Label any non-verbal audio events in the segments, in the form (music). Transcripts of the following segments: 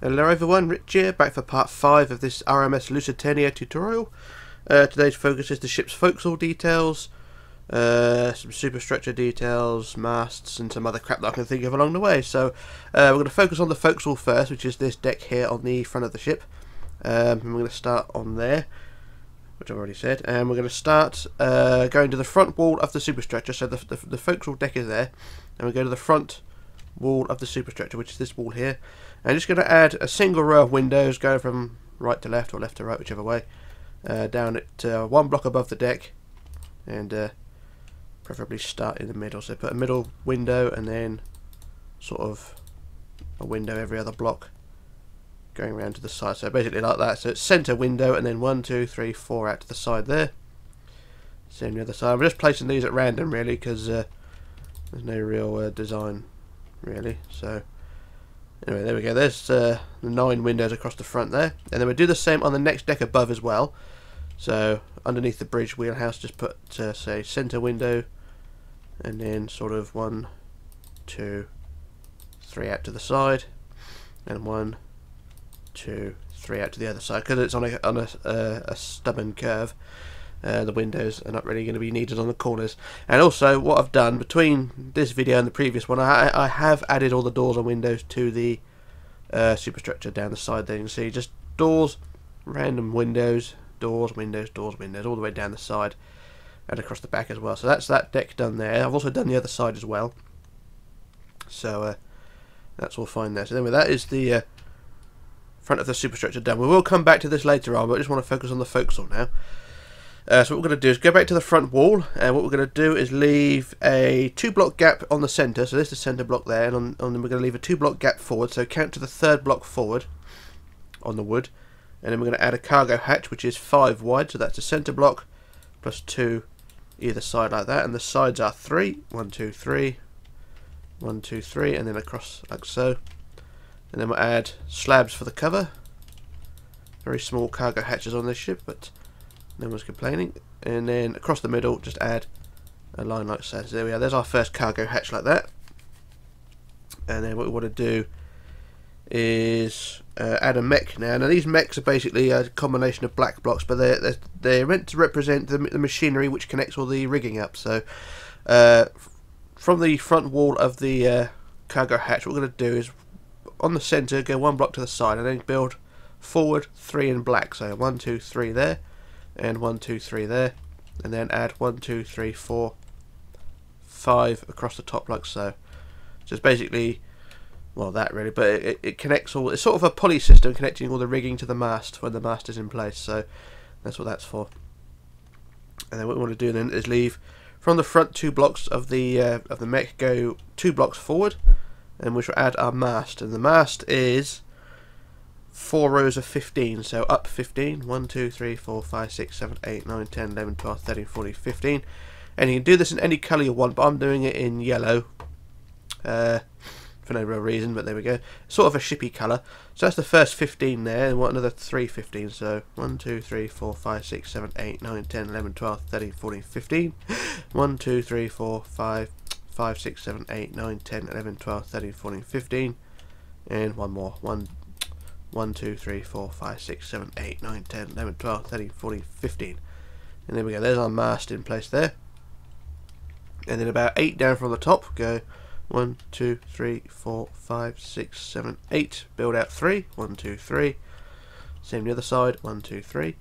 Hello everyone, Rich here, back for part 5 of this RMS Lusitania tutorial. Uh, today's focus is the ship's forecastle details, uh, some superstructure details, masts, and some other crap that I can think of along the way. So uh, we're going to focus on the forecastle first, which is this deck here on the front of the ship. Um, and we're going to start on there, which I've already said. And we're going to start uh, going to the front wall of the superstructure. So the, the, the forecastle deck is there, and we go to the front wall of the superstructure, which is this wall here. I'm just going to add a single row of windows going from right to left or left to right, whichever way, uh, down at uh, one block above the deck, and uh, preferably start in the middle. So put a middle window and then sort of a window every other block going around to the side. So basically like that. So it's centre window and then one, two, three, four out to the side there. Same the other side. I'm just placing these at random really because uh, there's no real uh, design really. So. Anyway, there we go. There's uh, the nine windows across the front there. And then we do the same on the next deck above as well. So underneath the bridge wheelhouse, just put, uh, say, centre window. And then sort of one, two, three out to the side. And one, two, three out to the other side. Because it's on a, on a, uh, a stubborn curve. Uh, the windows are not really going to be needed on the corners. And also, what I've done between this video and the previous one, I, I have added all the doors and windows to the uh, superstructure down the side there. You can see just doors, random windows, doors, windows, doors, windows, all the way down the side and across the back as well. So that's that deck done there. I've also done the other side as well. So uh, that's all fine there. So anyway, that is the uh, front of the superstructure done. We will come back to this later on, but I just want to focus on the forecastle now. Uh, so what we're going to do is go back to the front wall, and what we're going to do is leave a two block gap on the centre. So there's the centre block there, and on, on, we're going to leave a two block gap forward. So count to the third block forward on the wood, and then we're going to add a cargo hatch, which is five wide. So that's a centre block plus two either side like that, and the sides are three. One, two, three. One, two, three, and then across like so. And then we'll add slabs for the cover. Very small cargo hatches on this ship, but no one's complaining. And then across the middle, just add a line like so. So there we are. There's our first cargo hatch like that. And then what we want to do is uh, add a mech now. Now these mechs are basically a combination of black blocks, but they're they're, they're meant to represent the, the, machinery which connects all the rigging up. So uh, from the front wall of the uh, cargo hatch, what we're going to do is on the centre, go one block to the side, and then build forward three in black. So one, two, three there and one, two, three there, and then add one, two, three, four, five across the top like so. So it's basically, well, that really, but it, it connects all. It's sort of a pulley system connecting all the rigging to the mast when the mast is in place. So that's what that's for. And then what we want to do then is leave from the front two blocks of the uh, of the mech go two blocks forward, and we shall add our mast. And the mast is four rows of 15 so up 15 1 2 3 4 5 6 7 8 9 10 11 12 13 14 15 and you can do this in any colour you want but I'm doing it in yellow uh, for no real reason but there we go. Sort of a shippy colour. So that's the first 15 there and what another 3 15 so 1 2 3 4 5 6 7 8 9 10 11 12 13 14 15 1 2 3 4 5 5 6 7 8 9 10 11 12 13 14 15 and one more. 1 1, 2, 3, 4, 5, 6, 7, 8, 9, 10, 11, 12, 13, 14, 15. And there we go, there's our mast in place there. And then about 8 down from the top, go 1, 2, 3, 4, 5, 6, 7, 8. Build out 3, 1, 2, 3. Same the other side, 1, 2, 3.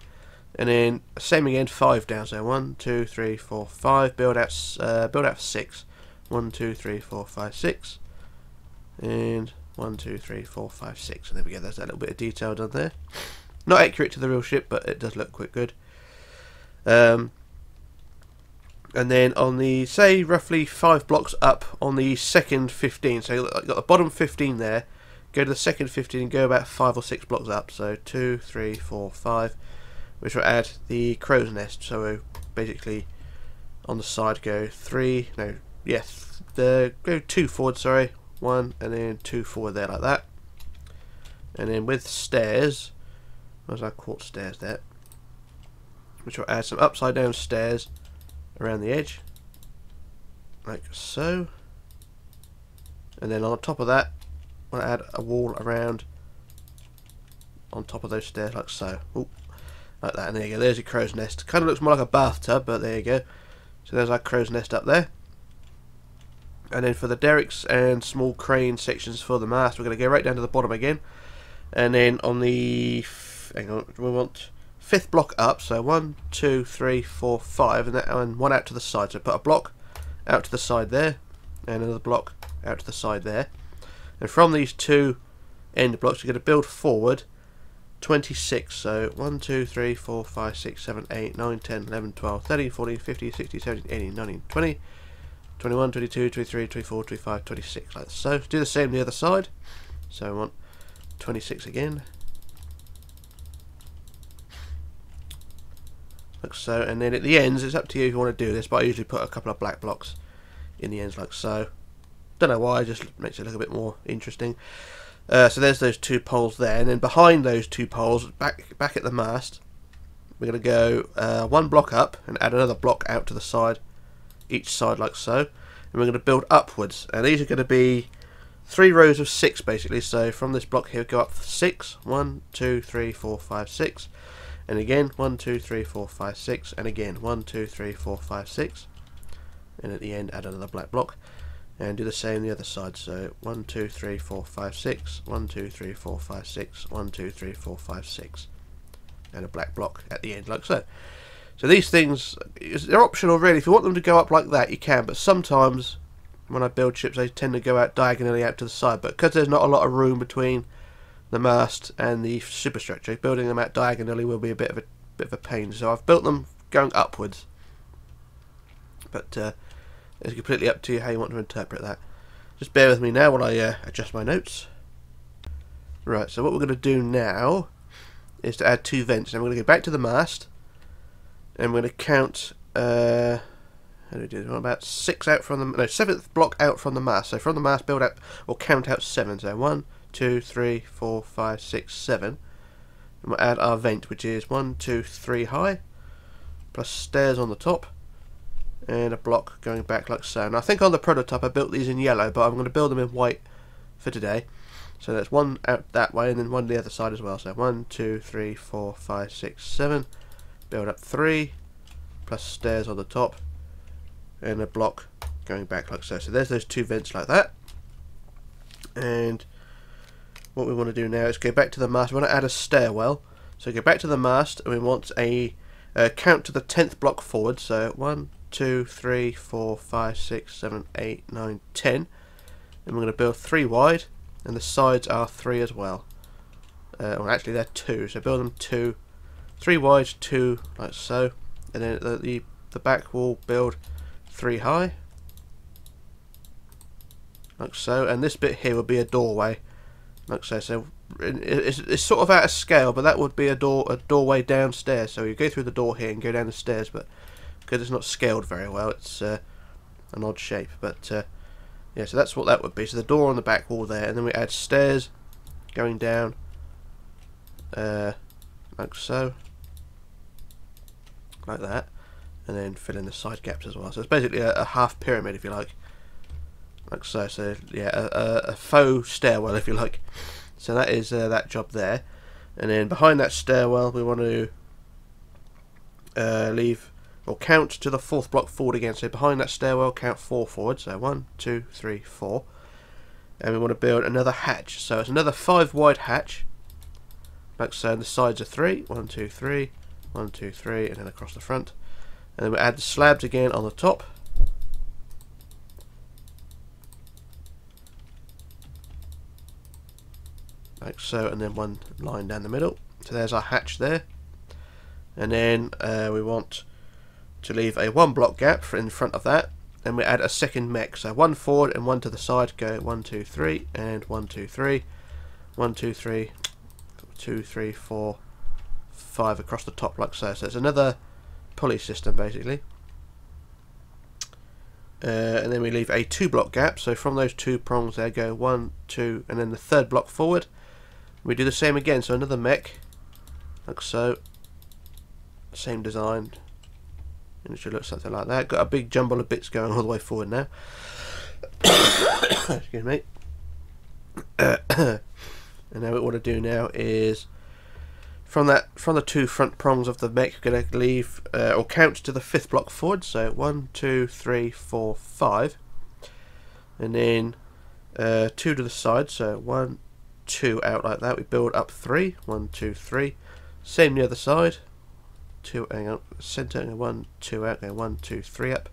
And then same again, 5 down, so 1, 2, 3, 4, 5. Build out, uh, build out 6. 1, 2, 3, 4, 5, 6. And one, two, three, four, five, six. And there we go. There's that little bit of detail done there. Not accurate to the real ship, but it does look quite good. Um, and then on the, say, roughly five blocks up on the second 15. So you've got the bottom 15 there. Go to the second 15 and go about five or six blocks up. So two, three, four, five. Which will add the crow's nest. So we basically on the side go three, no, yes, the go two forward, sorry, one and then two forward there like that and then with stairs where's I quartz stairs there which will add some upside down stairs around the edge like so and then on top of that we'll add a wall around on top of those stairs like so. Ooh, like that. And there you go. There's your crow's nest. Kind of looks more like a bathtub, but there you go. So there's our crow's nest up there. And then for the derricks and small crane sections for the mast, we're going to go right down to the bottom again. And then on the... Hang on, we want fifth block up. So one, two, three, four, five. And, that, and one out to the side. So put a block out to the side there. And another block out to the side there. And from these two end blocks, we're going to build forward 26. So 1, 2, 3, 4, 5, 6, 7, 8, 9, 10, 11, 12, 13, 14, 15, 16, 17, 18, 19, 20, 21, 22, 23, 24, 25, 26. Like so. Do the same the other side. So I want 26 again. Like so. And then at the ends, it's up to you if you want to do this, but I usually put a couple of black blocks in the ends like so. Don't know why, just makes it look a bit more interesting. Uh, so there's those two poles there, and then behind those two poles, back back at the mast, we're going to go uh, one block up and add another block out to the side, each side like so, and we're going to build upwards. And these are going to be three rows of six basically. So from this block here, go up six, one, two, three, four, five, six, and again one, two, three, four, five, six, and again one, two, three, four, five, six, and at the end add another black block. And do the same the other side. So 1 2 3 4 5 6 1 2 3 4 5 6 1 2 3 4 5 6 and a black block at the end like so so these things they're optional really if you want them to go up like that you can but sometimes when I build ships they tend to go out diagonally out to the side but because there's not a lot of room between the mast and the superstructure building them out diagonally will be a bit of a bit of a pain so I've built them going upwards but uh, it's completely up to you how you want to interpret that. Just bear with me now while I uh, adjust my notes. Right, so what we're going to do now is to add two vents. And we're going to go back to the mast. And we're going to count... Uh, how do we do About six out from the... No, seventh block out from the mast. So from the mast, build out... Or count out seven. So one, two, three, four, five, six, seven. And we'll add our vent, which is one, two, three high. Plus stairs on the top and a block going back like so. And I think on the prototype I built these in yellow, but I'm going to build them in white for today. So there's one out that way and then one the other side as well. So one, two, three, four, five, six, seven. Build up three, plus stairs on the top, and a block going back like so. So there's those two vents like that. And what we want to do now is go back to the mast. We want to add a stairwell. So go back to the mast and we want a count to the 10th block forward. So one, two, three, four, five, six, seven, eight, nine, ten. And we're going to build three wide, and the sides are three as well. Uh, well, actually, they're two, so build them two, three wide, two like so, and then the the, the back wall build three high, like so. And this bit here would be a doorway, like so. So it's, it's sort of out of scale, but that would be a door a doorway downstairs. So you go through the door here and go down the stairs, but because it's not scaled very well. It's uh, an odd shape, but uh, yeah, so that's what that would be. So the door on the back wall there, and then we add stairs going down uh, like so, like that, and then fill in the side gaps as well. So it's basically a, a half pyramid, if you like, like so. So yeah, a, a, faux stairwell, if you like. So that is uh, that job there, and then behind that stairwell, we want to uh, leave or count to the fourth block forward again. So behind that stairwell, count four forward. So one, two, three, four. And we want to build another hatch. So it's another five wide hatch. Like so, and the sides are three. One, two, three. One, two, three. And then across the front. And then we add the slabs again on the top. Like so, and then one line down the middle. So there's our hatch there. And then uh, we want to leave a one block gap in front of that and we add a second mech so one forward and one to the side go one two three and one two three one two three two three four five across the top like so. So it's another pulley system basically. Uh, and then we leave a two block gap. So from those two prongs there go one two and then the third block forward. We do the same again. So another mech like so. Same design. And it should look something like that. Got a big jumble of bits going all the way forward now. (coughs) Excuse me. (coughs) and now what we want to do now is from that from the two front prongs of the mech, we're going to leave uh, or count to the fifth block forward. So one, two, three, four, five, and then uh, two to the side. So one, two out like that. We build up three. One, two, three. Same the other side. Two, hang on, center, and one, two out, and one, two, three up,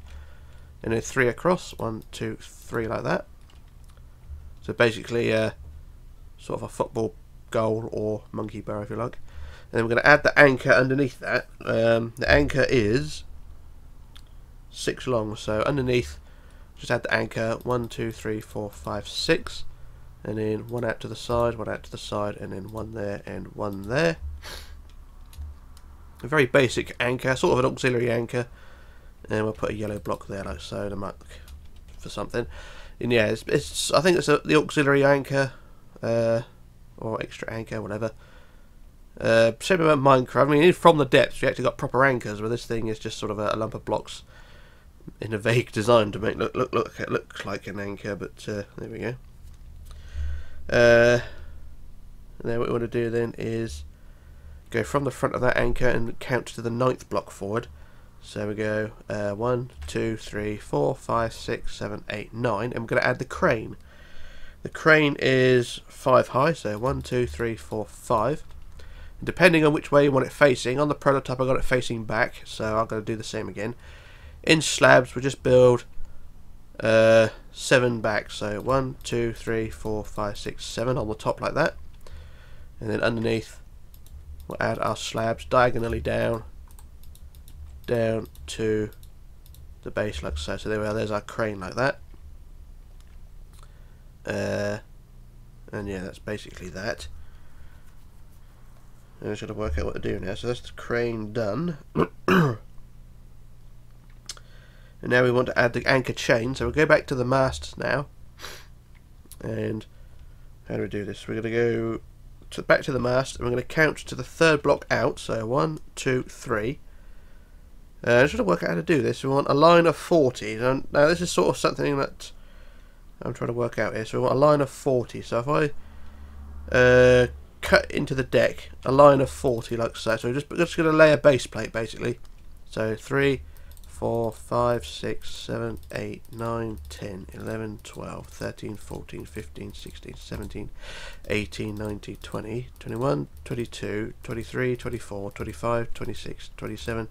and then three across. One, two, three like that. So basically, uh, sort of a football goal or monkey bar, if you like. And then we're going to add the anchor underneath that. Um, the anchor is six long, so underneath, just add the anchor. One, two, three, four, five, six, and then one out to the side, one out to the side, and then one there and one there. A very basic anchor, sort of an auxiliary anchor, and we'll put a yellow block there, like so, to mark for something. And yeah, it's, it's I think it's a, the auxiliary anchor, uh, or extra anchor, whatever. Uh, same about Minecraft. I mean, from the depths, we actually got proper anchors, where this thing is just sort of a, a lump of blocks in a vague (laughs) design to make look look look it looks like an anchor. But uh, there we go. Uh, then what we want to do then is go from the front of that anchor and count to the ninth block forward. So we go uh, one, two, three, four, five, six, seven, eight, nine, and we're going to add the crane. The crane is five high, so one, two, three, four, five. Depending on which way you want it facing, on the prototype I got it facing back, so I'm going to do the same again. In slabs, we just build uh, seven back, so one, two, three, four, five, six, seven on the top like that. And then underneath, we'll add our slabs diagonally down, down to the base like so. So there we are, there's our crane like that. Uh, and yeah, that's basically that. I'm just going to work out what to do now. So that's the crane done. (clears throat) and now we want to add the anchor chain. So we'll go back to the mast now. And how do we do this? We're going to go to, back to the mast and we're going to count to the third block out. So one, two, three. Uh, I'm just going to work out how to do this. We want a line of 40. Now this is sort of something that I'm trying to work out here. So we want a line of 40. So if I uh, cut into the deck a line of 40 like so. So just, just going to lay a base plate basically. So 3, 4, 5, 6, 7, 8, 9, 10, 11, 12, 13, 14, 15, 16, 17, 18, 19, 20, 21, 22, 23, 24, 25, 26, 27,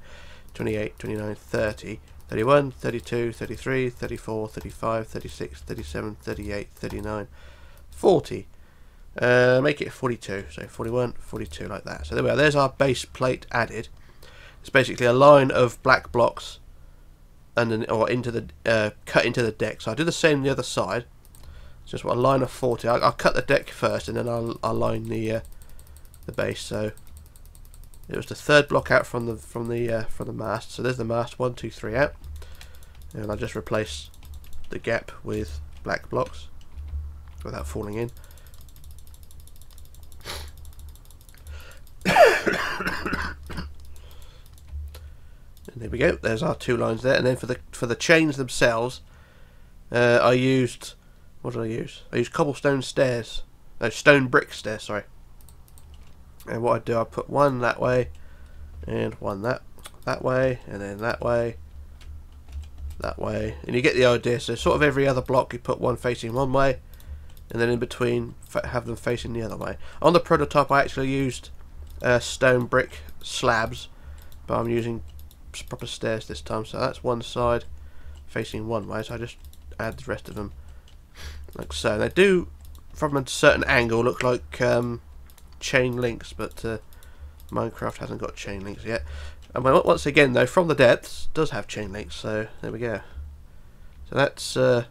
28, 29, 30, 31, 32, 33, 34, 35, 36, 37, 38, 39, 40. Uh, make it 42, so 41, 42 like that. So there we are, there's our base plate added. It's basically a line of black blocks and then, or into the uh, cut into the deck. So I do the same on the other side. It's just a line of 40. I'll, I'll, cut the deck first and then I'll, I'll line the uh, the base. So it was the third block out from the from the uh, from the mast. So there's the mast, one, two, three out, and I'll just replace the gap with black blocks without falling in. and there we go. There's our two lines there, and then for the for the chains themselves, uh, I used what did I use? I used cobblestone stairs, no stone brick stairs. Sorry. And what I do, I put one that way, and one that that way, and then that way, that way, and you get the idea. So sort of every other block, you put one facing one way, and then in between, have them facing the other way. On the prototype, I actually used uh, stone brick slabs, but I'm using proper stairs this time. So that's one side facing one way. So I just add the rest of them like so. They do, from a certain angle, look like um, chain links, but uh, Minecraft hasn't got chain links yet. And once again, though, from the depths does have chain links. So there we go. So that's uh,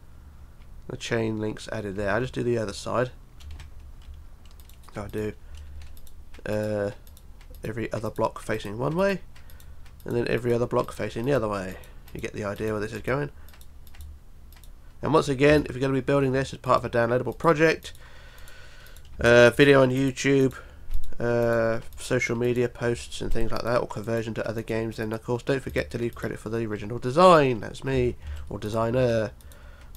the chain links added there. I just do the other side. I do uh, every other block facing one way and then every other block facing the other way. You get the idea where this is going. And once again, if you're going to be building this as part of a downloadable project, uh, video on YouTube, uh, social media posts and things like that, or conversion to other games, then of course don't forget to leave credit for the original design. That's me, or designer.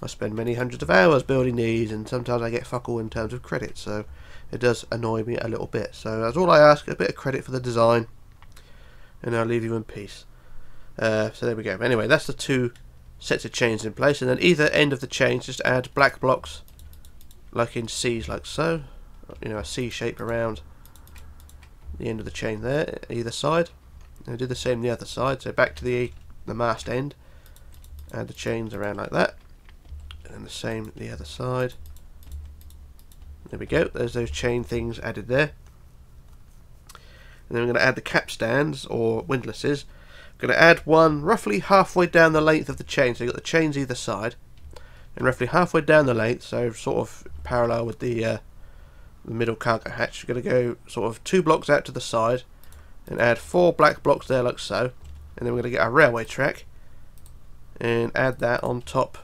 I spend many hundreds of hours building these, and sometimes I get fuck all in terms of credit. So it does annoy me a little bit. So that's all I ask, a bit of credit for the design, and I'll leave you in peace. Uh, so there we go. Anyway, that's the two sets of chains in place, and then either end of the chains just add black blocks, like in C's, like so. You know, a C shape around the end of the chain there, either side. And do the same the other side. So back to the the mast end, add the chains around like that, and the same the other side. There we go. There's those chain things added there. And then we're going to add the capstans or windlasses. I'm going to add one roughly halfway down the length of the chain. So you've got the chains either side. And roughly halfway down the length, so sort of parallel with the, uh, the middle cargo hatch, you're going to go sort of two blocks out to the side and add four black blocks there like so. And then we're going to get our railway track and add that on top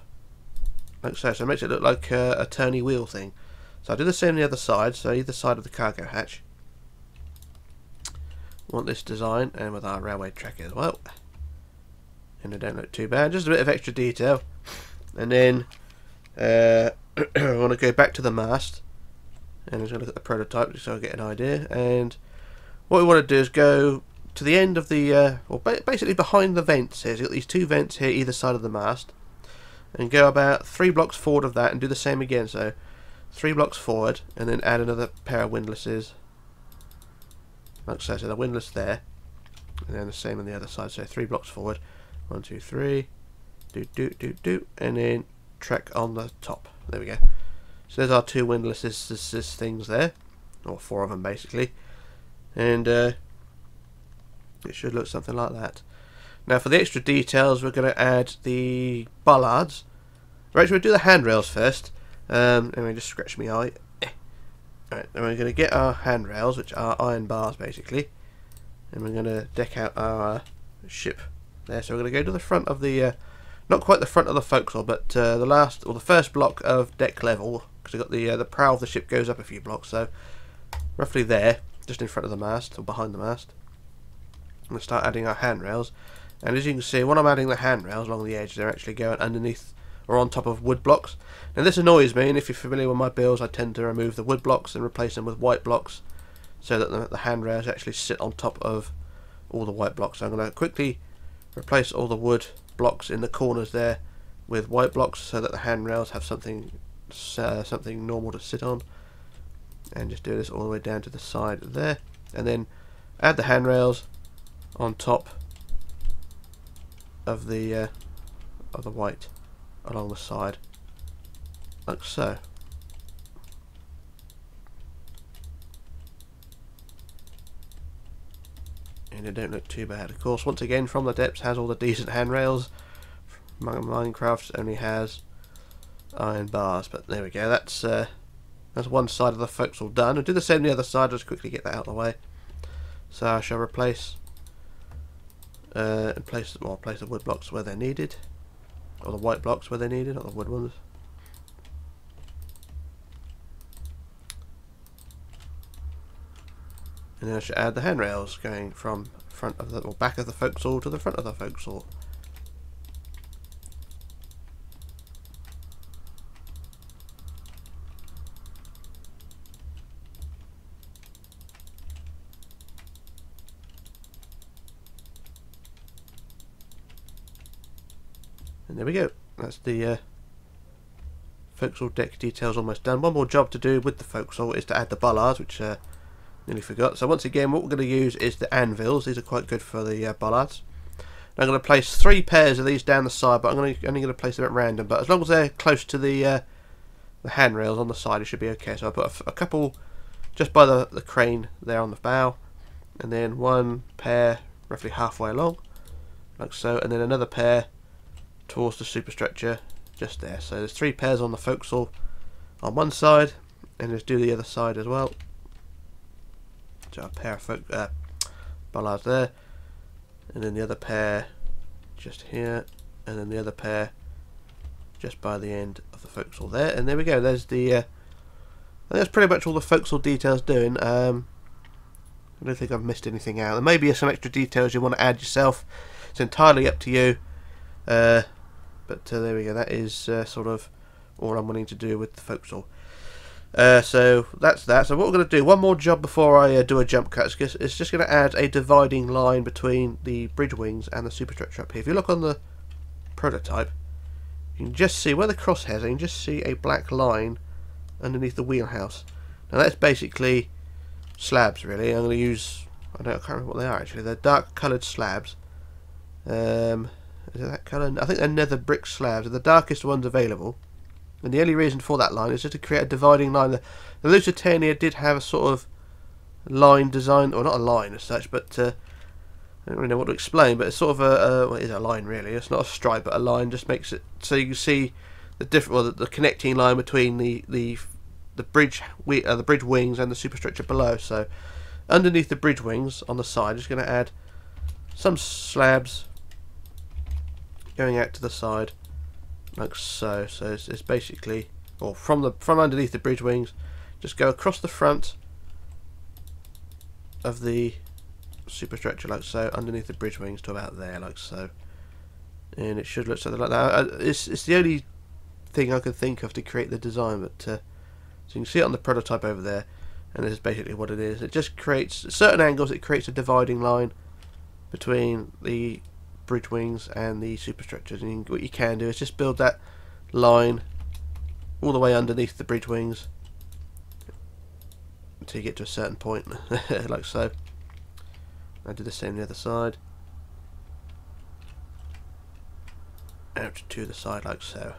like so. So it makes it look like a, a turny wheel thing. So I'll do the same on the other side, so either side of the cargo hatch. Want this design, and with our railway track as well. And they don't look too bad, just a bit of extra detail. And then uh, (clears throat) I want to go back to the mast, and I'm going to look at the prototype just so I get an idea. And what we want to do is go to the end of the, uh, well basically behind the vents here. So you've got these two vents here either side of the mast. And go about three blocks forward of that and do the same again. So three blocks forward and then add another pair of windlasses like so, so the windlass there. And then the same on the other side so three blocks forward. One two three. Do do do do. And then track on the top. There we go. So there's our two windlasses this, this things there. Or four of them basically. And uh, it should look something like that. Now for the extra details we're going to add the bollards. Right so we'll do the handrails first? Um, me just scratch my eye. Right, then we're going to get our handrails, which are iron bars basically, and we're going to deck out our uh, ship there. So we're going to go to the front of the, uh, not quite the front of the forecastle, but uh, the last or the first block of deck level, because we've got the uh, the prow of the ship goes up a few blocks, so roughly there, just in front of the mast or behind the mast. I'm going to start adding our handrails, and as you can see, when I'm adding the handrails along the edge, they're actually going underneath or on top of wood blocks. Now this annoys me, and if you're familiar with my builds, I tend to remove the wood blocks and replace them with white blocks, so that the, the handrails actually sit on top of all the white blocks. So I'm going to quickly replace all the wood blocks in the corners there with white blocks, so that the handrails have something uh, something normal to sit on. And just do this all the way down to the side there, and then add the handrails on top of the uh, of the white along the side like so. And they don't look too bad. Of course once again from the depths has all the decent handrails. Minecraft only has iron bars but there we go. That's uh, that's one side of the forecastle done. I'll do the same the other side just quickly get that out of the way. So I shall replace uh, and place well place the wood blocks where they're needed or the white blocks where they needed, not the wood ones. And then I should add the handrails going from front of the or back of the forecastle to the front of the forecastle. There we go. That's the uh, forecastle deck details almost done. One more job to do with the forecastle is to add the bollards, which uh, nearly forgot. So once again, what we're going to use is the anvils. These are quite good for the uh, bollards. I'm going to place three pairs of these down the side, but I'm only going to place them at random. But as long as they're close to the uh, the handrails on the side, it should be okay. So I put a, a couple just by the, the crane there on the bow, and then one pair roughly halfway along, like so, and then another pair towards the superstructure just there. So there's three pairs on the forecastle on one side and let's do the other side as well. So a pair of folk, uh, bollards there and then the other pair just here and then the other pair just by the end of the forecastle there. And there we go. There's the uh, that's pretty much all the forecastle details doing. Um, I don't think I've missed anything out. There may be some extra details you want to add yourself. It's entirely up to you. Uh, but uh, there we go, that is uh, sort of all I'm wanting to do with the forecastle. Uh, so that's that. So what we're going to do, one more job before I uh, do a jump cut, is it's just going to add a dividing line between the bridge wings and the superstructure up here. If you look on the prototype, you can just see where the crosshairs are, you can just see a black line underneath the wheelhouse. Now that's basically slabs really. I'm going to use, I don't I can't remember what they are actually, they're dark coloured slabs. Um, is it that colour? I think they're nether brick slabs, they're the darkest ones available. And the only reason for that line is just to create a dividing line. The, the Lusitania did have a sort of line design, or not a line as such, but uh, I don't really know what to explain, but it's sort of a, a well, it is a line really. It's not a stripe, but a line just makes it so you can see the different, well, the, the connecting line between the the the bridge we uh, the bridge wings and the superstructure below. So underneath the bridge wings on the side, just going to add some slabs going out to the side like so. So it's, it's basically, or from the from underneath the bridge wings, just go across the front of the superstructure like so, underneath the bridge wings to about there like so, and it should look something like that. It's it's the only thing I can think of to create the design, but uh, so you can see it on the prototype over there, and this is basically what it is. It just creates at certain angles. It creates a dividing line between the bridge wings and the superstructures. And what you can do is just build that line all the way underneath the bridge wings until you get to a certain point, (laughs) like so. I do the same the other side. Out to the side like so.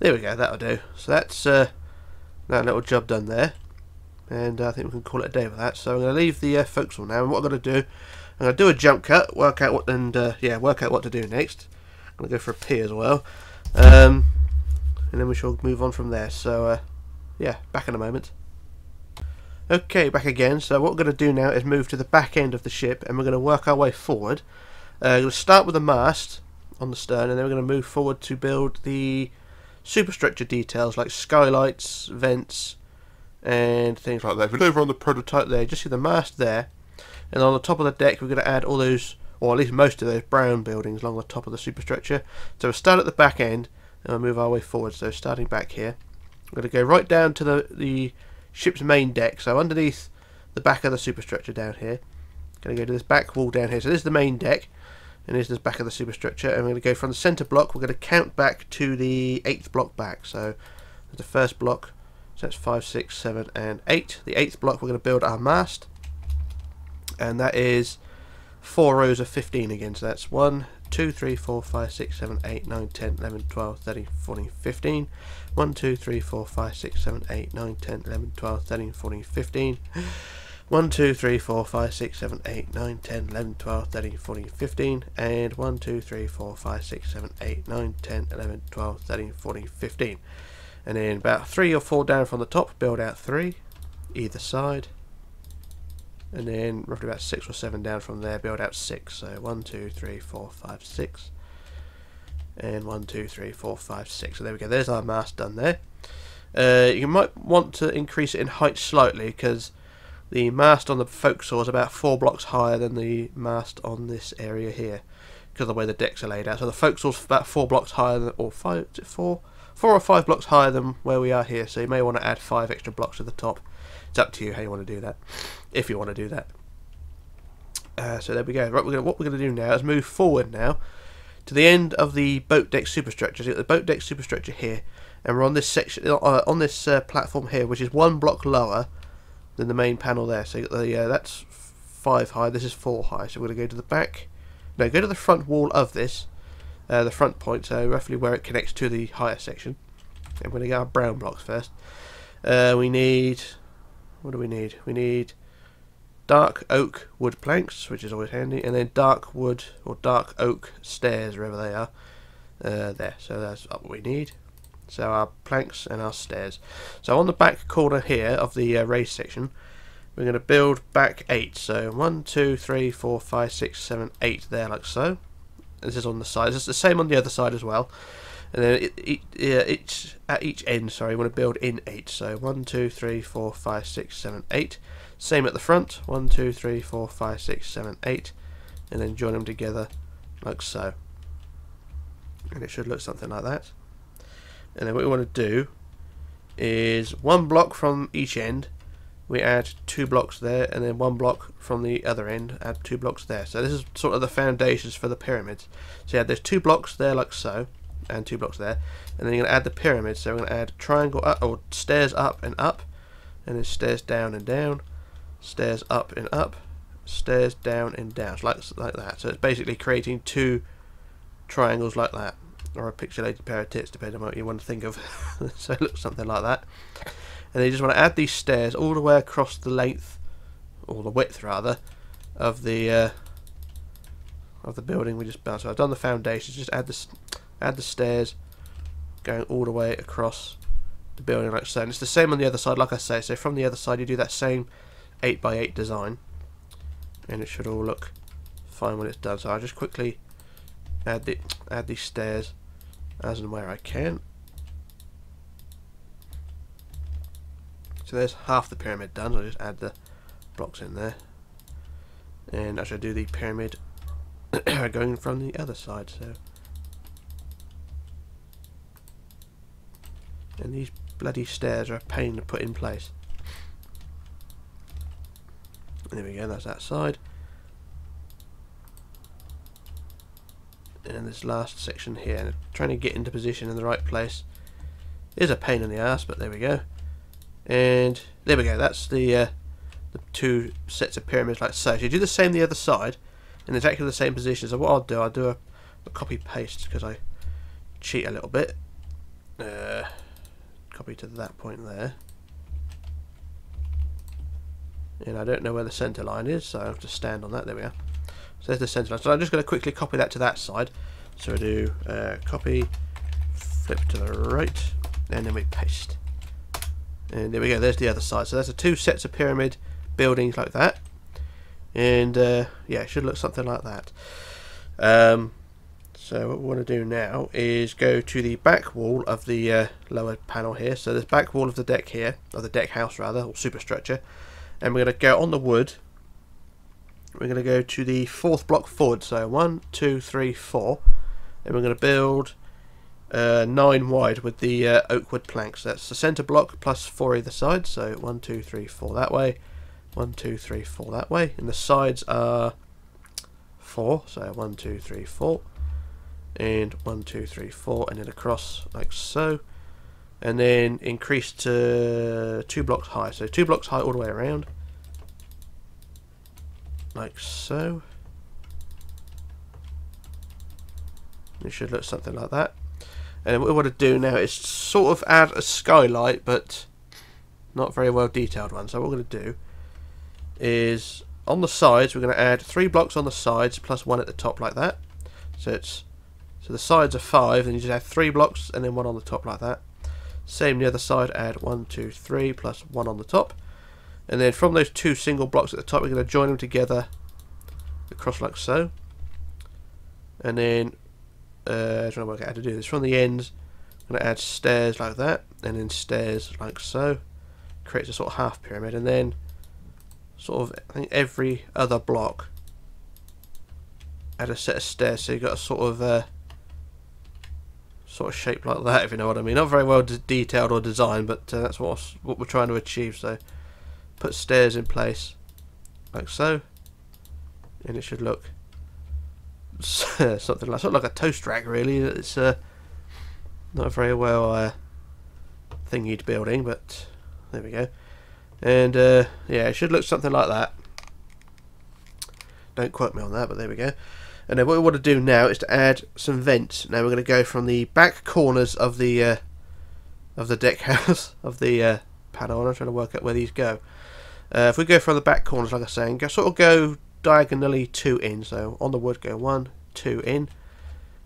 There we go, that'll do. So that's uh, that little job done there. And uh, I think we can call it a day with that. So I'm going to leave the uh, forecastle now. And what I'm going to do I'm going to do a jump cut, work out what and uh, yeah, work out what to do next. I'm going to go for a P as well, um, and then we shall move on from there. So uh, yeah, back in a moment. Okay, back again. So what we're going to do now is move to the back end of the ship, and we're going to work our way forward. Uh, we're going to start with the mast on the stern, and then we're going to move forward to build the superstructure details like skylights, vents, and things like that. If you look over on the prototype there, just see the mast there and on the top of the deck, we're going to add all those, or at least most of those brown buildings along the top of the superstructure. So we'll start at the back end and we'll move our way forward. So starting back here, we're going to go right down to the, the ship's main deck. So underneath the back of the superstructure down here. Going to go to this back wall down here. So this is the main deck. And this is the back of the superstructure. And we're going to go from the centre block. We're going to count back to the eighth block back. So the first block. So that's five six seven and 8. The eighth block we're going to build our mast and that is four rows of 15 again. So that's 1 2 3 4 5 6 7 8 9 10 11 12 13 14 15 1 2 3 4 5 6 7 8 9 10 11 12 13 14 15 1 2 3 4 5 6 7 8 9 10 11 12 13 14 15 and 1 2 3 4 5 6 7 8 9 10 11 12 13 14 15 and then about 3 or 4 down from the top build out 3 either side and then roughly about six or seven down from there build out six. So one two three four five six. And one two three four five six. So there we go. There's our mast done there. Uh, you might want to increase it in height slightly because the mast on the forecastle is about four blocks higher than the mast on this area here because of the way the decks are laid out. So the forecastle's about four blocks higher than or five four? Four or five blocks higher than where we are here. So you may want to add five extra blocks to the top it's up to you how you want to do that, if you want to do that. Uh, so there we go. Right, we're gonna, what we're going to do now is move forward now to the end of the boat deck superstructure. So the boat deck superstructure here, and we're on this section uh, on this uh, platform here, which is one block lower than the main panel there. So the, uh, that's five high. This is four high. So we're going to go to the back. No, go to the front wall of this, uh, the front point. So roughly where it connects to the higher section. And we're going to get our brown blocks first. Uh, we need what do we need? We need dark oak wood planks, which is always handy, and then dark wood or dark oak stairs, wherever they are. Uh, there, so that's what we need. So our planks and our stairs. So on the back corner here of the uh, race section, we're going to build back eight. So one, two, three, four, five, six, seven, eight there, like so. This is on the side. It's the same on the other side as well and then it, it, yeah, each at each end sorry we want to build in eight so one two three four five six seven eight same at the front one two three four five six seven eight and then join them together like so and it should look something like that and then what we want to do is one block from each end. We add two blocks there, and then one block from the other end. Add two blocks there. So this is sort of the foundations for the pyramids. So yeah, there's two blocks there, like so, and two blocks there, and then you're gonna add the pyramid. So we're gonna add triangle up or stairs up and up, and then stairs down and down, stairs up and up, stairs down and down, so like like that. So it's basically creating two triangles like that or a pixelated pair of tits, depending on what you want to think of. (laughs) so it looks something like that. And then you just want to add these stairs all the way across the length, or the width rather, of the uh, of the building we just built. So I've done the foundations. Just add the add the stairs going all the way across the building like so. And it's the same on the other side, like I say. So from the other side, you do that same 8x8 design, and it should all look fine when it's done. So I'll just quickly add the add these stairs as and where I can. So there's half the pyramid done, so I'll just add the blocks in there. And I should do the pyramid (coughs) going from the other side, so and these bloody stairs are a pain to put in place. There we go, that's that side. And this last section here. Trying to get into position in the right place is a pain in the ass, but there we go. And there we go. That's the uh, the two sets of pyramids like so. So you do the same the other side in exactly the same position. So what I'll do, I'll do a, a copy paste because I cheat a little bit. Uh, copy to that point there. And I don't know where the centre line is, so I have to stand on that. There we are. So there's the centre line. So I'm just going to quickly copy that to that side. So I do uh, copy, flip to the right, and then we paste. And there we go, there's the other side. So there's the two sets of pyramid buildings like that. And uh, yeah, it should look something like that. Um, so what we want to do now is go to the back wall of the uh, lower panel here. So this back wall of the deck here, or the deck house rather, or superstructure. And we're going to go on the wood we're going to go to the fourth block forward. So one, two, three, four. And we're going to build uh, nine wide with the uh, oak wood planks. That's the centre block plus four either side. So one, two, three, four that way. One, two, three, four that way. And the sides are four. So one, two, three, four. And one, two, three, four. And then across like so. And then increase to two blocks high. So two blocks high all the way around like so. It should look something like that. And what we want to do now is sort of add a skylight, but not very well detailed one. So what we're going to do is on the sides, we're going to add three blocks on the sides plus one at the top like that. So it's so the sides are five, and you just add three blocks and then one on the top like that. Same the other side, add one, two, three plus one on the top. And then from those two single blocks at the top, we're going to join them together across like so. And then, uh, trying to work out how to do this. From the ends, I'm going to add stairs like that, and then stairs like so. Creates a sort of half pyramid, and then sort of, I think every other block add a set of stairs, so you've got a sort of uh, sort of shape like that, if you know what I mean. Not very well detailed or designed, but uh, that's what what we're trying to achieve. So put stairs in place like so and it should look (laughs) something like sort of like a toast rack really it's uh, not a very well uh, thingied building but there we go and uh, yeah it should look something like that don't quote me on that but there we go and then what we want to do now is to add some vents now we're going to go from the back corners of the uh, of the deck (laughs) house of the uh, panel I'm trying to work out where these go uh, if we go from the back corners, like I was saying, go, sort of go diagonally two in. So on the wood, go one, two in,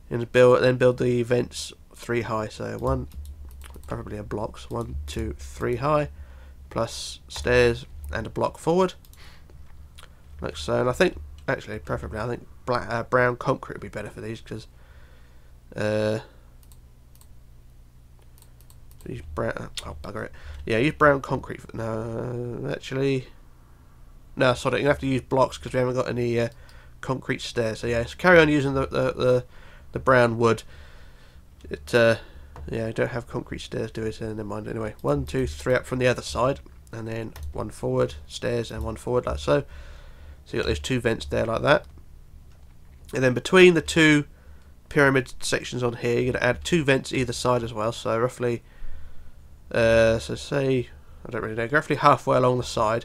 and build. Then build the vents three high. So one, probably a blocks. One, two, three high, plus stairs and a block forward, like so. And I think actually, preferably, I think black uh, brown concrete would be better for these because. Uh, Use brown. Oh, bugger it. Yeah, use brown concrete. No, actually. No, sorry. You have to use blocks because we haven't got any uh, concrete stairs. So yeah, so carry on using the the the, the brown wood. It uh, Yeah, I don't have concrete stairs, do it? Uh, never mind. Anyway, one, two, three up from the other side, and then one forward, stairs, and one forward, like so. So you got those two vents there, like that. And then between the two pyramid sections on here, you're going to add two vents either side as well. So roughly, uh, so say, I don't really know, roughly halfway along the side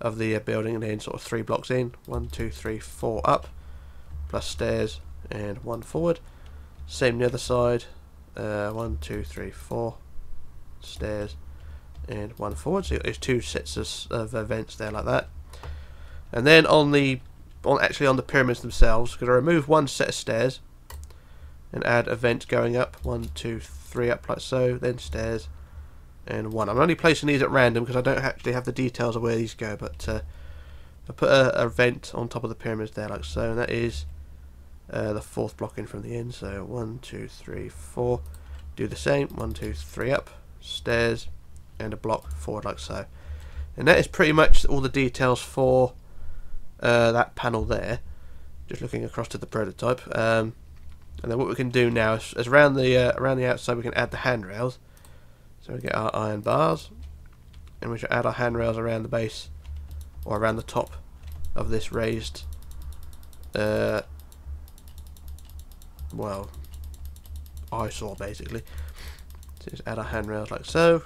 of the uh, building, and then sort of three blocks in. One, two, three, four up, plus stairs, and one forward. Same the other side. Uh, one, two, three, four stairs, and one forward. So there's two sets of, of events there like that. And then on the, on actually on the pyramids themselves, going to remove one set of stairs, and add a vent going up. One, two, three up like so. Then stairs, and one. I'm only placing these at random because I don't actually have the details of where these go, but uh, I put a, a vent on top of the pyramids there like so, and that is uh, the fourth block in from the end. So one, two, three, four. Do the same. One, two, three up. Stairs. And a block forward like so. And that is pretty much all the details for uh, that panel there. Just looking across to the prototype. Um, and then what we can do now is, is around the uh, around the outside we can add the handrails. So we get our iron bars. And we should add our handrails around the base or around the top of this raised uh, well, eyesore basically. So just add our handrails like so.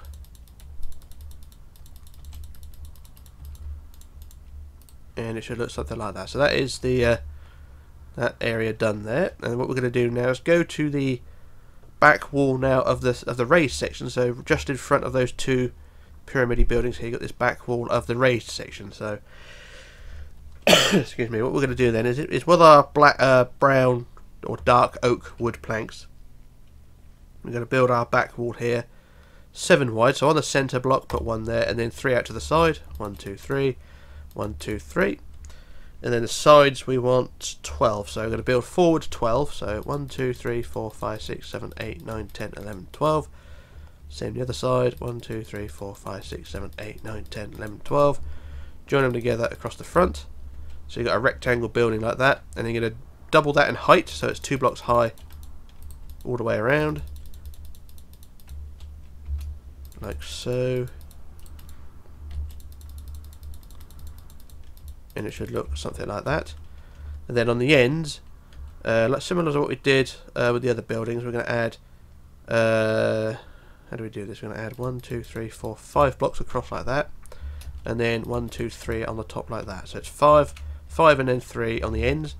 And it should look something like that. So that is the uh, that area done there. And what we're going to do now is go to the back wall now of the of the raised section. So just in front of those two pyramidy buildings here, you got this back wall of the raised section. So (coughs) excuse me. What we're going to do then is is with our black uh, brown or dark oak wood planks. We're going to build our back wall here, seven wide. So on the centre block, put one there, and then three out to the side. One, two, three. One, two, three. And then the sides we want 12. So I'm going to build forward 12. So 1, 2, 3, 4, 5, 6, 7, 8, 9, 10, 11, 12. Same the other side. 1, 2, 3, 4, 5, 6, 7, 8, 9, 10, 11, 12. Join them together across the front. So you've got a rectangle building like that. And then you're going to double that in height, so it's two blocks high all the way around. Like so. And it should look something like that. And then on the ends, uh, like similar to what we did uh, with the other buildings, we're going to add, uh, how do we do this? We're going to add one, two, three, four, five blocks across like that. And then one, two, three on the top like that. So it's five, five and then three on the ends.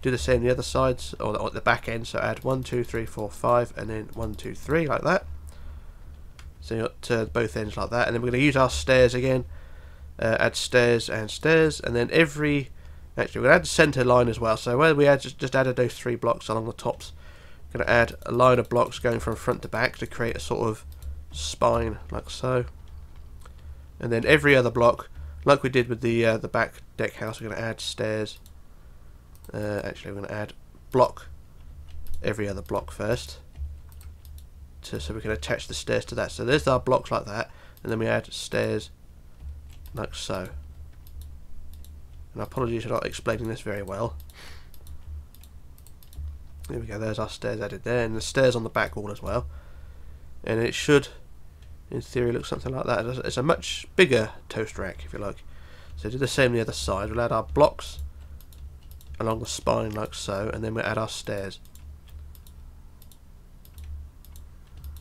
Do the same the other sides, or the, or the back end, so add 1, 2, 3, 4, 5, and then one, two, three like that. So you got uh, both ends like that, and then we're going to use our stairs again. Uh, add stairs and stairs, and then every... Actually, we're going to add the centre line as well, so where we add, just, just added those three blocks along the tops, going to add a line of blocks going from front to back to create a sort of spine, like so. And then every other block, like we did with the uh, the back deck house, we're going to add stairs uh, actually, we're going to add block every other block first. To, so we can attach the stairs to that. So there's our blocks like that. And then we add stairs like so. And apologies for not explaining this very well. There we go, there's our stairs added there. And the stairs on the back wall as well. And it should, in theory, look something like that. It's a much bigger toast rack, if you like. So do the same on the other side. We'll add our blocks along the spine like so and then we'll add our stairs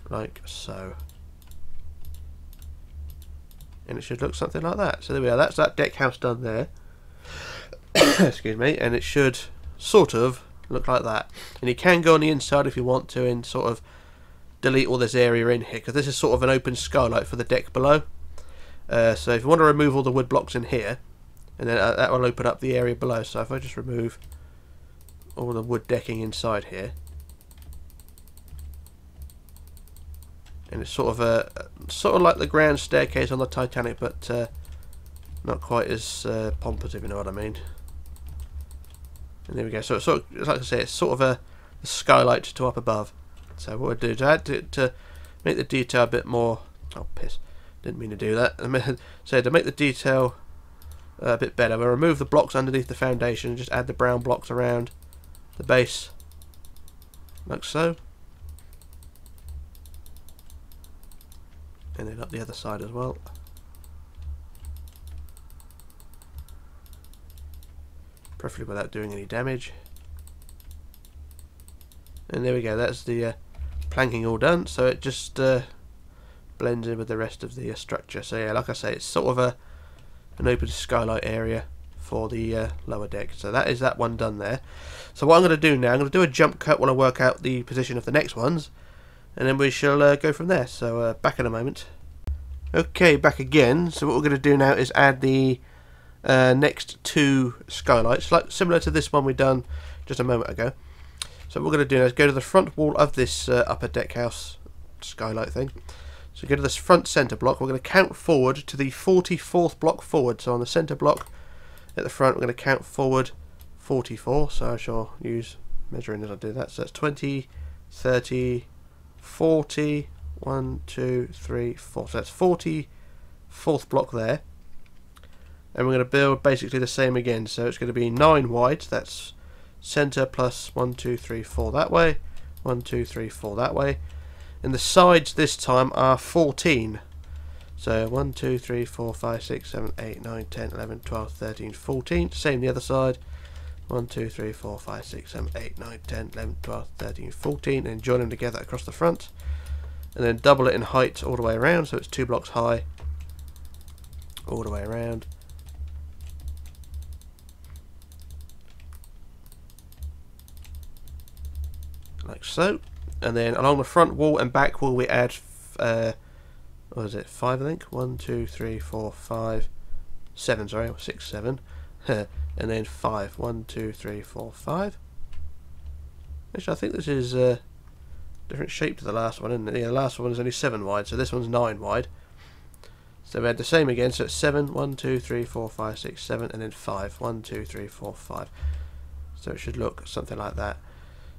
like so and it should look something like that. So there we are. That's that deck house done there. (coughs) Excuse me. And it should sort of look like that. And you can go on the inside if you want to and sort of delete all this area in here because this is sort of an open skylight for the deck below. Uh, so if you want to remove all the wood blocks in here and then uh, that will open up the area below. So if I just remove all the wood decking inside here and it's sort of a sort of like the grand staircase on the Titanic but uh, not quite as uh, pompous if you know what I mean and there we go so it's sort of, like I say it's sort of a, a skylight to up above so what I do to add to, to make the detail a bit more oh piss didn't mean to do that (laughs) so to make the detail a bit better. We'll remove the blocks underneath the foundation and just add the brown blocks around the base like so. And then up the other side as well. Preferably without doing any damage. And there we go, that's the uh, planking all done. So it just uh, blends in with the rest of the uh, structure. So yeah, like I say, it's sort of a an open skylight area for the uh, lower deck. So that is that one done there. So what I'm going to do now, I'm going to do a jump cut while I work out the position of the next ones. And then we shall uh, go from there. So uh, back in a moment. Okay, back again. So what we're going to do now is add the uh, next two skylights, like similar to this one we've done just a moment ago. So what we're going to do now is go to the front wall of this uh, upper deck house skylight thing. So go to this front centre block. We're going to count forward to the 44th block forward. So on the centre block at the front, we're going to count forward 44. So I shall use measuring as I do that. So that's 20, 30, 40, 1, 2, 3, 4. So that's 44th block there. And we're going to build basically the same again. So it's going to be 9 wide. That's center plus 1, 2, 3, 4 that way, 1, 2, 3, 4 that way. And the sides this time are 14. So 1, 2, 3, 4, 5, 6, 7, 8, 9, 10, 11, 12, 13, 14. Same the other side. 1, 2, 3, 4, 5, 6, 7, 8, 9, 10, 11, 12, 13, 14. And join them together across the front. And then double it in height all the way around. So it's two blocks high all the way around. like so. And then along the front wall and back wall we add, uh, what is it, five I think? One, two, three, four, five, seven, sorry, six, seven. (laughs) and then five. One, two, three, four, five. Actually, I think this is a uh, different shape to the last one, isn't it? Yeah, the last one is only seven wide, so this one's nine wide. So we had the same again, so it's seven, one, two, three, four, five, six, seven, and then five. One, two, three, four, five. So it should look something like that.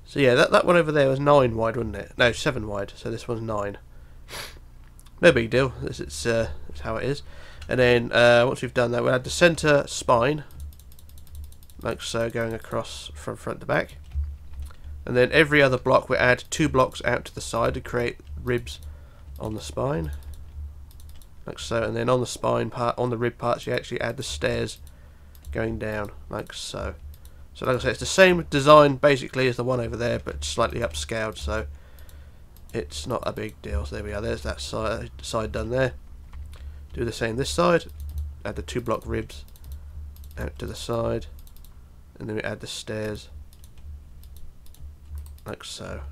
So yeah, that, that one over there was 9 wide, wasn't it? No, 7 wide, so this one's 9. No big deal, this is uh, how it is. And then uh, once we've done that, we'll add the centre spine, like so, going across from front to back. And then every other block we add two blocks out to the side to create ribs on the spine. Like so, and then on the spine part, on the rib parts, you actually add the stairs going down, like so. So like I say, it's the same design basically as the one over there, but slightly upscaled, so it's not a big deal. So there we are, there's that side, side done there. Do the same this side, add the two block ribs out to the side, and then we add the stairs, like so.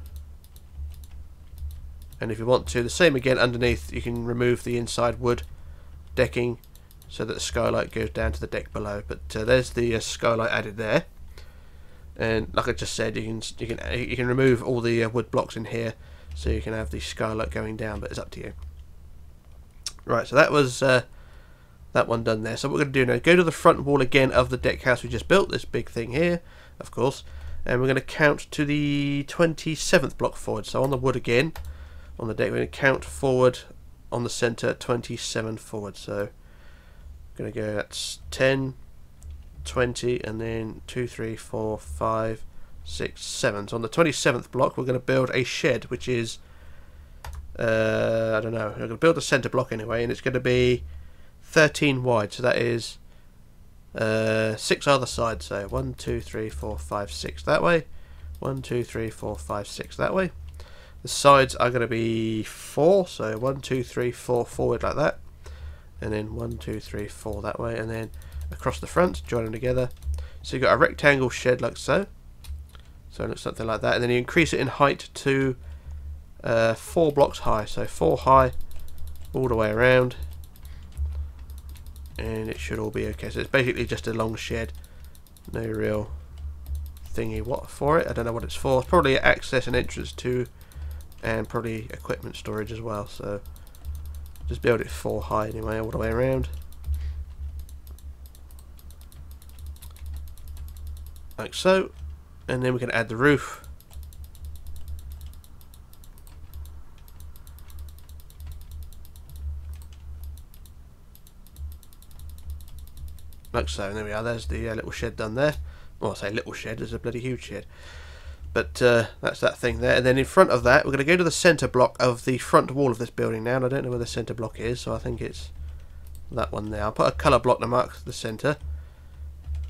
And if you want to, the same again underneath, you can remove the inside wood decking so that the skylight goes down to the deck below. But uh, there's the uh, skylight added there and like I just said you can you can you can remove all the uh, wood blocks in here so you can have the skylight going down but it's up to you right so that was uh, that one done there. So what we're going to do now go to the front wall again of the deck house we just built this big thing here of course and we're going to count to the 27th block forward. So on the wood again on the deck we're going to count forward on the center 27 forward. So I'm going to go that's 10 20 and then 2, 3, 4, 5, 6, 7. So on the 27th block we're going to build a shed which is, uh, I don't know, we're going to build a centre block anyway and it's going to be 13 wide so that is uh, 6 other sides so 1, 2, 3, 4, 5, 6 that way 1, 2, 3, 4, 5, 6 that way the sides are going to be 4 so 1, 2, 3, 4 forward like that and then 1, 2, 3, 4 that way and then across the front, join them together. So you've got a rectangle shed like so. So it looks something like that. And then you increase it in height to uh, four blocks high. So four high all the way around. And it should all be okay. So it's basically just a long shed. No real thingy what for it. I don't know what it's for. Probably access and entrance to and probably equipment storage as well. So just build it four high anyway all the way around. like so and then we can add the roof like so and there we are there's the uh, little shed done there well I say little shed there's a bloody huge shed But uh, that's that thing there. And then in front of that, we're going to go to the centre block of the front wall of this building now. And I don't know where the centre block is, so I think it's that one there. I'll put a colour block to mark the centre,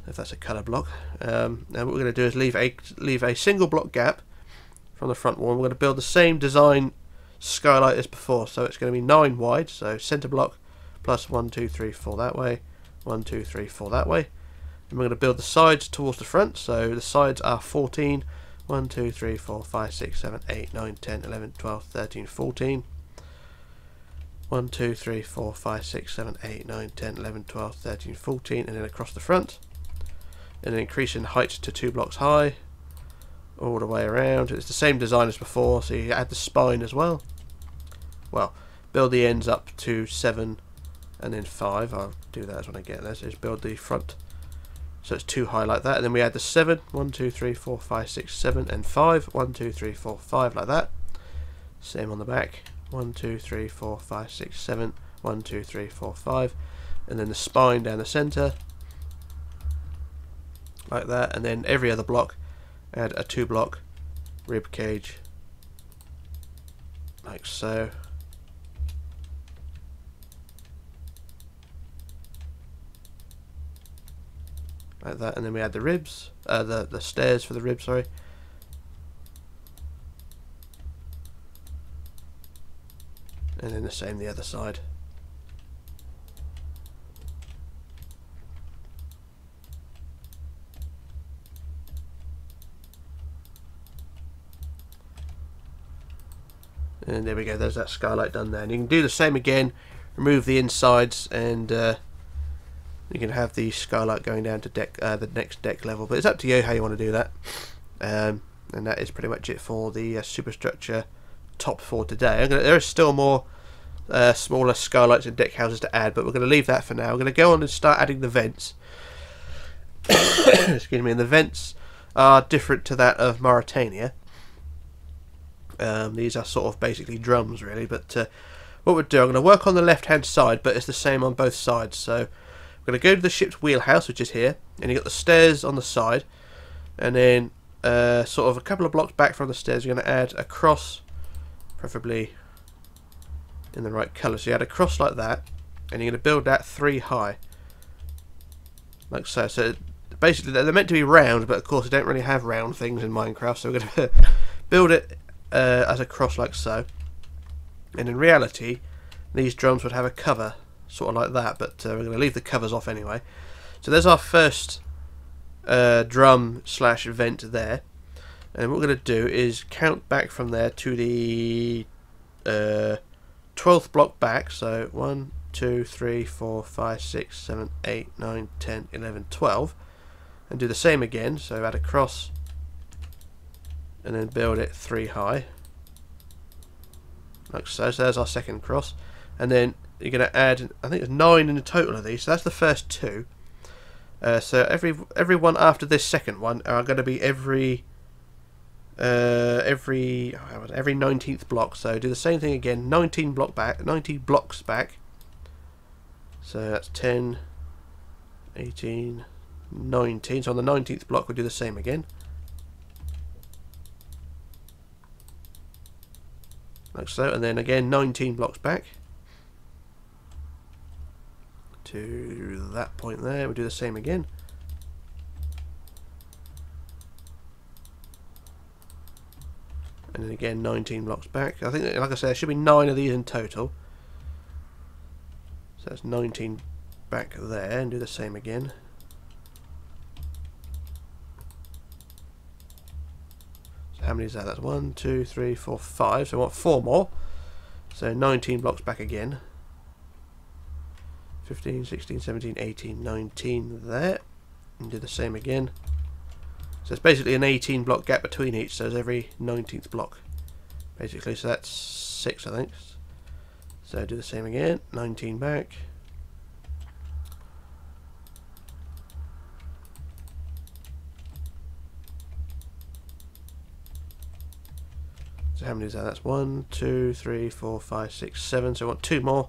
if that's a colour block. Um, and what we're going to do is leave a leave a single block gap from the front wall. We're going to build the same design skylight as before. So it's going to be 9 wide, so centre block plus 1, 2, 3, 4 that way, 1, 2, 3, 4 that way. And we're going to build the sides towards the front, so the sides are 14, 1, 2, 3, 4, 5, 6, 7, 8, 9, 10, 11, 12, 13, 14. 1, 2, 3, 4, 5, 6, 7, 8, 9, 10, 11, 12, 13, 14, and then across the front. And increase in height to 2 blocks high, all the way around. It's the same design as before, so you add the spine as well. Well, build the ends up to 7 and then 5. I'll do that when I get there. So build the front so it's too high like that. And then we add the 7. 1, 2, 3, 4, 5, 6, 7 and 5. 1, 2, 3, 4, 5 like that. Same on the back. 1, 2, 3, 4, 5, 6, 7. 1, 2, 3, 4, 5. And then the spine down the centre. Like that. And then every other block add a 2 block rib cage. Like so. Like that and then we add the ribs uh, the, the stairs for the ribs sorry. And then the same the other side. And there we go there's that skylight done there. And you can do the same again remove the insides and uh, you can have the skylight going down to deck uh, the next deck level but it's up to you how you want to do that. Um, and that is pretty much it for the uh, superstructure top for today. Gonna, there is still more uh, smaller skylights and deck houses to add but we're going to leave that for now. We're going to go on and start adding the vents. (coughs) Excuse me and the vents are different to that of Mauretania. Um, these are sort of basically drums really but uh, what we'll do I'm going to work on the left hand side but it's the same on both sides so going to go to the ship's wheelhouse, which is here, and you've got the stairs on the side, and then uh, sort of a couple of blocks back from the stairs, you're going to add a cross, preferably in the right colour. So you add a cross like that, and you're going to build that three high, like so. So basically, they're meant to be round, but of course, they don't really have round things in Minecraft, so we're going (laughs) to build it uh, as a cross like so. And in reality, these drums would have a cover sort of like that, but uh, we're going to leave the covers off anyway. So there's our first uh, drum slash vent there. And what we're going to do is count back from there to the uh, 12th block back. So 1, 2, 3, 4, 5, 6, 7, 8, 9, 10, 11, 12. And do the same again. So add a cross and then build it 3 high. Like so. So there's our second cross. And then you're going to add, I think there's nine in the total of these. So that's the first two. Uh, so every every one after this second one are going to be every uh, every every 19th block. So do the same thing again. 19 block back, 90 blocks back. So that's 10, 18, 19. So on the 19th block we'll do the same again. Like so, and then again 19 blocks back to that point there. We do the same again. And then again, 19 blocks back. I think, like I said, there should be 9 of these in total. So that's 19 back there, and do the same again. So how many is that? That's 1, 2, 3, 4, 5. So I want 4 more. So 19 blocks back again. 15, 16, 17, 18, 19 there. And do the same again. So it's basically an 18 block gap between each, so there's every 19th block. Basically, so that's 6 I think. So do the same again, 19 back. So how many is that? That's 1, 2, 3, 4, 5, 6, 7. So I want two more.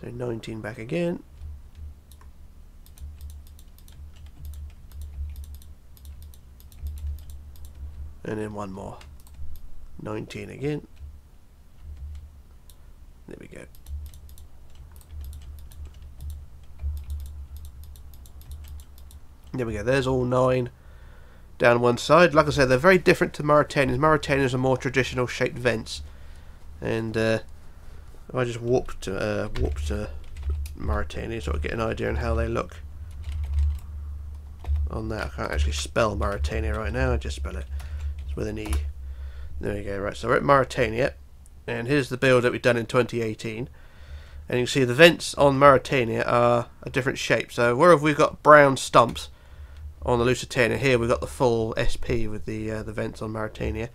So 19 back again. And then one more. 19 again. There we go. There we go. There's all nine down one side. Like I said, they're very different to Mauretanians. Mauretanians are more traditional shaped vents. And uh, if I just warp to, uh, warp to Mauretania, sort of get an idea on how they look on that. I can't actually spell Mauretania right now, I just spell it. It's with an E. There we go, right, so we're at Mauretania, and here's the build that we've done in 2018. And you can see the vents on Mauretania are a different shape. So wherever we've got brown stumps on the Lusitania, here we've got the full SP with the uh, the vents on Mauretania.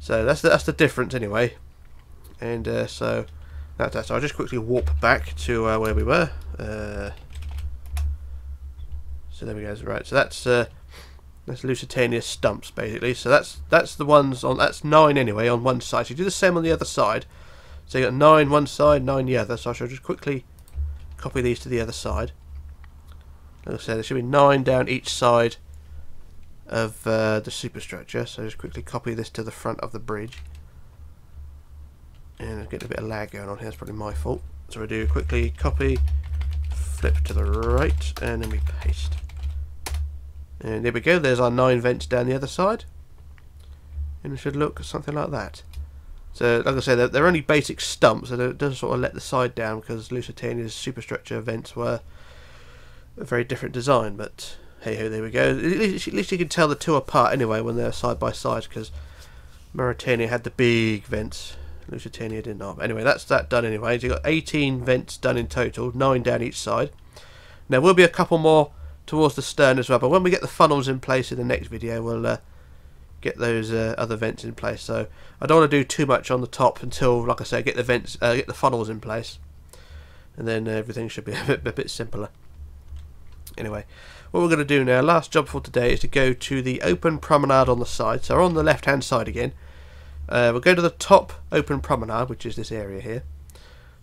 So that's the, that's the difference anyway. And uh, so that's that. So I'll just quickly warp back to uh, where we were. Uh, so there we go. Right. So that's uh, that's Lusitania stumps basically. So that's that's the ones on that's nine anyway on one side. So you do the same on the other side. So you got nine one side, nine the other. So I shall just quickly copy these to the other side. Like I said, there should be nine down each side of uh, the superstructure. So just quickly copy this to the front of the bridge. And I'm getting a bit of lag going on here. It's probably my fault. So we do quickly copy, flip to the right, and then we paste. And there we go, there's our nine vents down the other side. And it should look something like that. So, like I said, they're, they're only basic stumps, so it does sort of let the side down because Lusitania's superstructure vents were a very different design. But hey ho, there we go. At least, at least you can tell the two apart anyway when they're side by side because Mauretania had the big vents. Lusitania did not. Have. Anyway, that's that done anyway. So you've got 18 vents done in total, 9 down each side. Now, will be a couple more towards the stern as well. But when we get the funnels in place in the next video, we'll uh, get those uh, other vents in place. So I don't want to do too much on the top until, like I say, get the vents, uh, get the funnels in place, and then everything should be (laughs) a bit, a bit simpler. Anyway, what we're going to do now, last job for today, is to go to the open promenade on the side. So on the left-hand side again. Uh, we'll go to the top open promenade, which is this area here.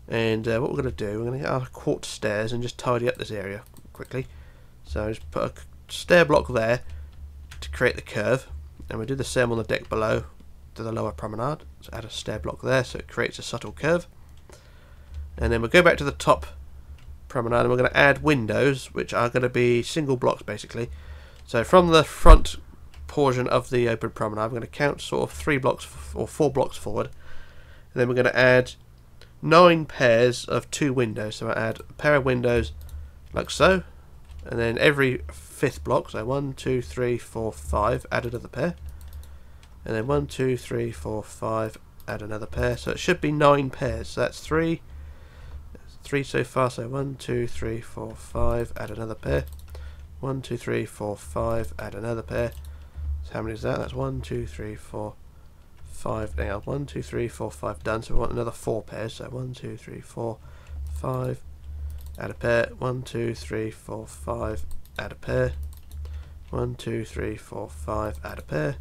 And uh, what we're going to do, we're going to get our quartz stairs and just tidy up this area quickly. So just put a stair block there to create the curve. And we do the same on the deck below to the lower promenade. So add a stair block there so it creates a subtle curve. And then we'll go back to the top promenade and we're going to add windows which are going to be single blocks basically. So from the front portion of the open promenade I'm going to count sort of three blocks or four blocks forward. And then we're going to add nine pairs of two windows. So I add a pair of windows like so and then every fifth block, so one, two, three, four, five, add another pair, and then one, two, three, four, five, add another pair. So it should be nine pairs. So that's three, three so far. So one, two, three, four, five, add another pair. One, two, three, four, five, add another pair. So how many is that? That's one, two, three, four, five. Now one, two, three, four, five done. So we want another four pairs. So one, two, three, four, five add a pair, one, two, three, four, five, add a pair, one, two, three, four, five, add a pair,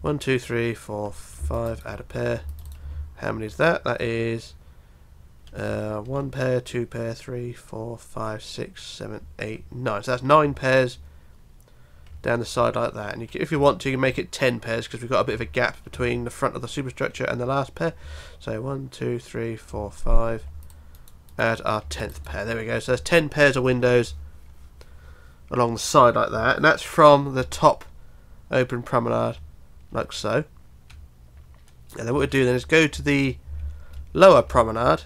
one, two, three, four, five, add a pair. How many is that? That is uh, one pair, two pair, three, four, five, six, seven, eight, nine. So that's nine pairs down the side like that. And you if you want to, you make it ten pairs because we've got a bit of a gap between the front of the superstructure and the last pair. So one, two, three, four, five, add our 10th pair. There we go. So there's 10 pairs of windows along the side like that. And that's from the top open promenade like so. And then what we do then is go to the lower promenade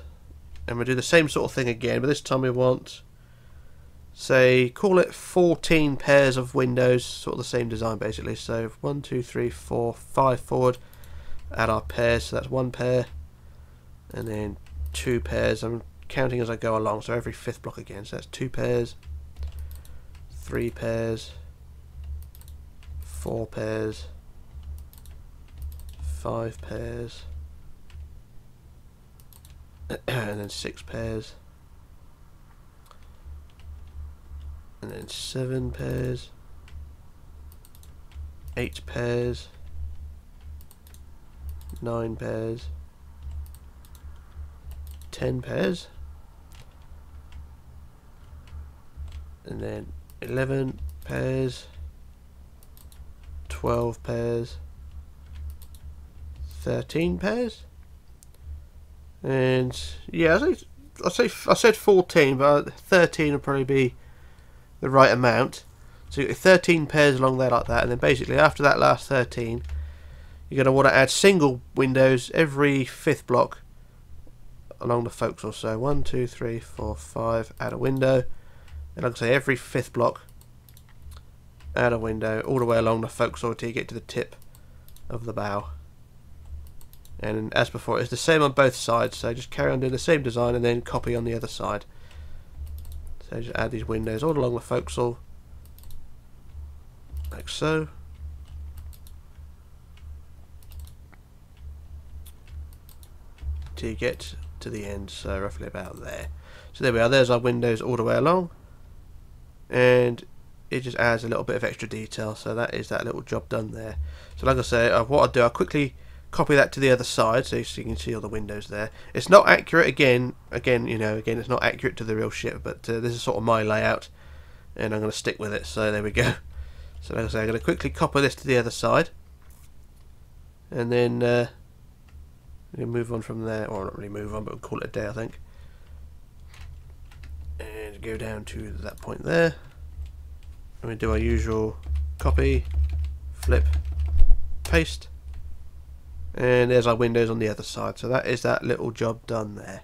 and we'll do the same sort of thing again. But this time we want, say, call it 14 pairs of windows. Sort of the same design basically. So 1, 2, 3, 4, 5 forward. Add our pairs. So that's one pair. And then two pairs. I'm counting as I go along. So every fifth block again. So that's two pairs, three pairs, four pairs, five pairs, (clears throat) and then six pairs, and then seven pairs, eight pairs, nine pairs, ten pairs. and then 11 pairs. 12 pairs. 13 pairs. And yeah, I say, I say I said 14, but 13 would probably be the right amount. So you get 13 pairs along there like that, and then basically after that last 13, you're going to want to add single windows every fifth block along the forecastle. So one, two, three, four, five, add a window. And like I say, every fifth block, add a window all the way along the forecastle until you get to the tip of the bow. And as before, it's the same on both sides, so just carry on doing the same design and then copy on the other side. So just add these windows all along the forecastle, like so. Till you get to the end, so roughly about there. So there we are, there's our windows all the way along. And it just adds a little bit of extra detail, so that is that little job done there. So like I say, uh, what I'll do, I'll quickly copy that to the other side so you can see all the windows there. It's not accurate again, again, you know, again, it's not accurate to the real ship, but uh, this is sort of my layout and I'm going to stick with it, so there we go. (laughs) So like I say, I'm going to quickly copy this to the other side and then uh, we move on from there, or not really move on, but we'll call it a day, I think. And go down to that point there. And we do our usual copy, flip, paste and there's our windows on the other side. So that is that little job done there.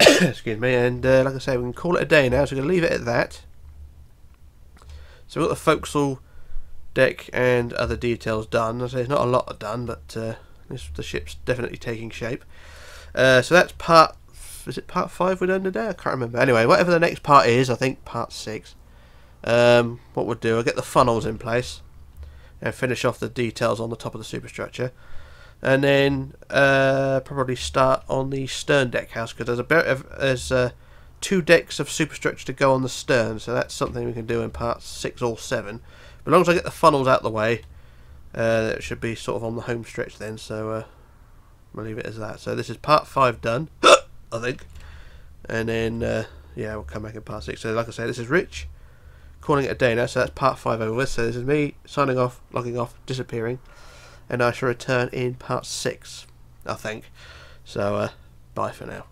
(coughs) Excuse me. And uh, like I say we can call it a day now. So we're going to leave it at that. So we've got the forecastle deck and other details done. I say there's not a lot done but uh, this, the ship's definitely taking shape. Uh, so that's part is it part 5 we're done today? I can't remember. Anyway whatever the next part is I think part 6 um, what we'll do I'll get the funnels in place and finish off the details on the top of the superstructure. And then uh, probably start on the stern deck house because there's a bit of, there's uh, two decks of superstructure to go on the stern, so that's something we can do in parts six or seven. But as long as I get the funnels out of the way, uh, it should be sort of on the home stretch then. So uh, we'll leave it as that. So this is part five done, (gasps) I think, and then uh, yeah, we'll come back in part six. So like I say, this is Rich calling it a day now, so that's part 5 over. With. So this is me signing off, logging off, disappearing, and I shall return in part 6, I think. So, uh, bye for now.